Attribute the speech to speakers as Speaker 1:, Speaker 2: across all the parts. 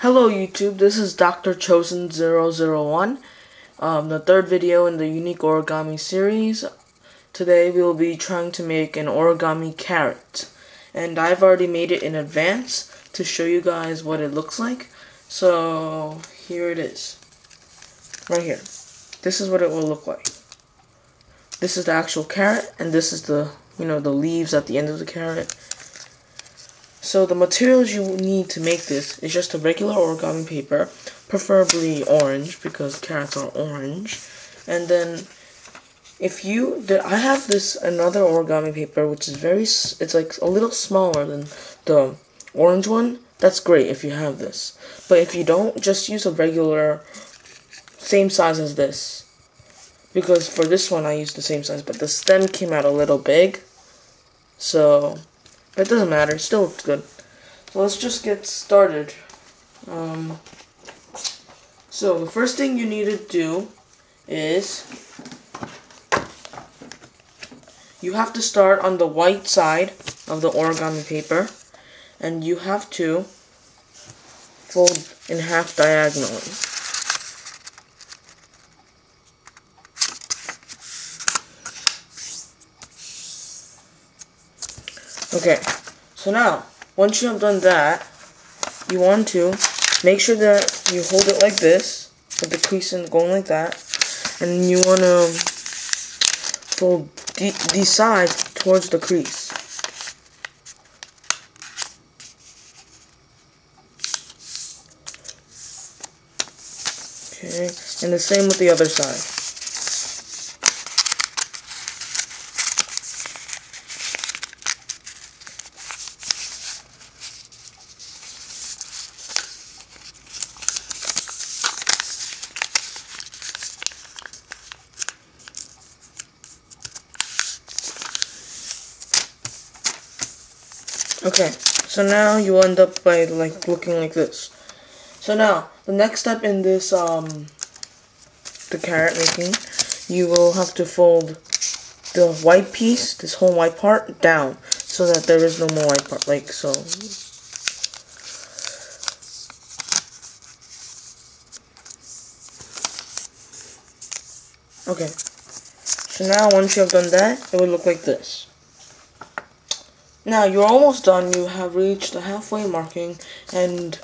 Speaker 1: Hello YouTube, this is Dr. Chosen001, um, the third video in the Unique Origami series. Today we will be trying to make an origami carrot. And I've already made it in advance to show you guys what it looks like. So, here it is. Right here. This is what it will look like. This is the actual carrot, and this is the, you know, the leaves at the end of the carrot. So the materials you need to make this is just a regular origami paper, preferably orange because carrots are orange. And then if you, I have this another origami paper which is very, it's like a little smaller than the orange one. That's great if you have this. But if you don't, just use a regular, same size as this. Because for this one I used the same size, but the stem came out a little big. So it doesn't matter, it still looks good. So let's just get started. Um, so the first thing you need to do is you have to start on the white side of the origami paper and you have to fold in half diagonally. Okay, so now, once you have done that, you want to make sure that you hold it like this, with the crease in going like that, and you want to um, fold the, sides towards the crease. Okay, and the same with the other side. Okay, so now you end up by like looking like this. So now, the next step in this, um, the carrot making, you will have to fold the white piece, this whole white part, down, so that there is no more white part, like so. Okay, so now once you have done that, it will look like this. Now you're almost done, you have reached the halfway marking, and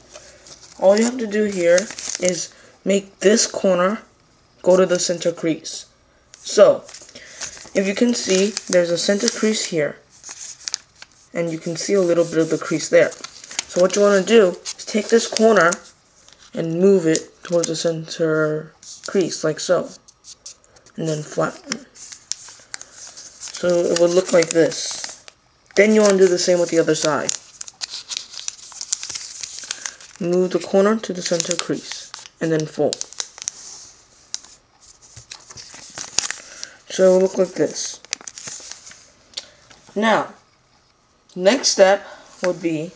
Speaker 1: all you have to do here is make this corner go to the center crease. So, if you can see, there's a center crease here, and you can see a little bit of the crease there. So what you want to do is take this corner and move it towards the center crease, like so, and then flatten. So it would look like this. Then you want to do the same with the other side. Move the corner to the center crease and then fold. So it look like this. Now, next step would be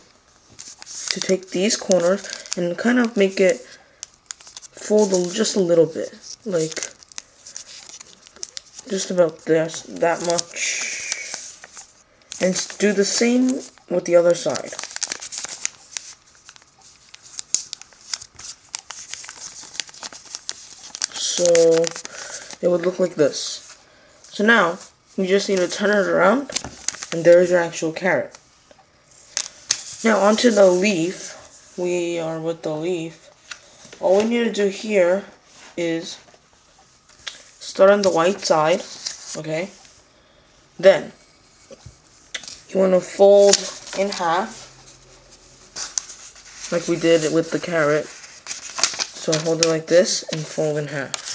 Speaker 1: to take these corners and kind of make it fold just a little bit. Like, just about this, that much and do the same with the other side. So it would look like this. So now you just need to turn it around and there's your actual carrot. Now onto the leaf. We are with the leaf. All we need to do here is start on the white side, okay? Then you want to fold in half like we did it with the carrot. So hold it like this and fold in half.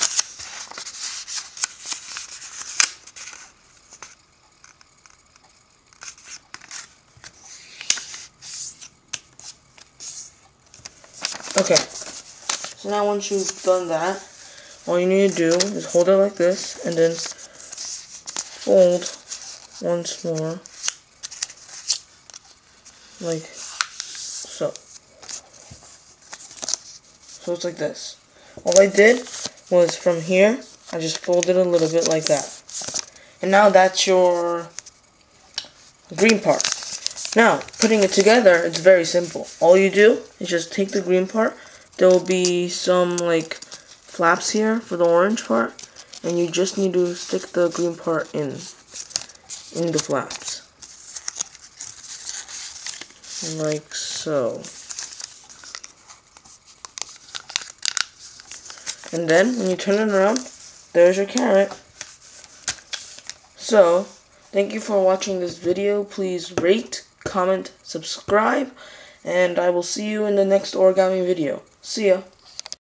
Speaker 1: Okay. So now once you've done that all you need to do is hold it like this and then fold once more like so. So it's like this. All I did was from here, I just folded a little bit like that. And now that's your green part. Now, putting it together, it's very simple. All you do is just take the green part. There will be some, like, flaps here for the orange part. And you just need to stick the green part in, in the flaps. Like so. And then, when you turn it around, there's your carrot. So, thank you for watching this video. Please rate, comment, subscribe, and I will see you in the next origami video. See ya.